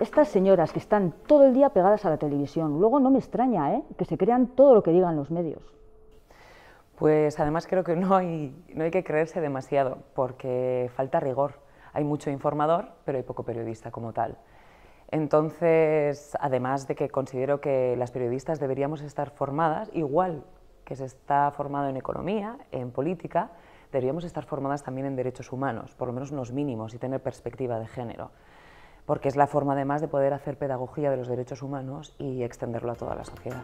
Estas señoras que están todo el día pegadas a la televisión, luego no me extraña ¿eh? que se crean todo lo que digan los medios. Pues además creo que no hay, no hay que creerse demasiado, porque falta rigor. Hay mucho informador, pero hay poco periodista como tal. Entonces, además de que considero que las periodistas deberíamos estar formadas, igual que se está formado en economía, en política, deberíamos estar formadas también en derechos humanos, por lo menos unos mínimos, y tener perspectiva de género, porque es la forma además de poder hacer pedagogía de los derechos humanos y extenderlo a toda la sociedad.